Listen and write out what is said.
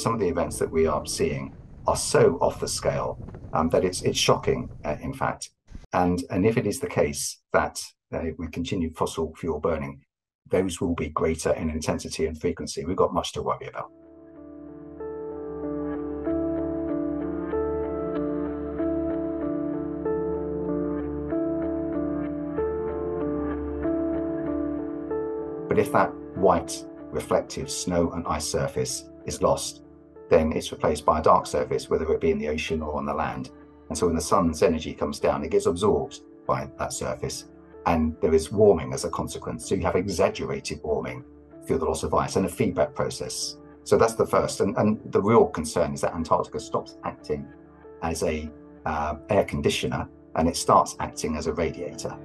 some of the events that we are seeing are so off the scale um, that it's it's shocking, uh, in fact. And and if it is the case that uh, we continue fossil fuel burning, those will be greater in intensity and frequency. We've got much to worry about. But if that white reflective snow and ice surface is lost, then it's replaced by a dark surface, whether it be in the ocean or on the land. And so when the sun's energy comes down, it gets absorbed by that surface. And there is warming as a consequence. So you have exaggerated warming through the loss of ice and a feedback process. So that's the first. And, and the real concern is that Antarctica stops acting as a uh, air conditioner and it starts acting as a radiator.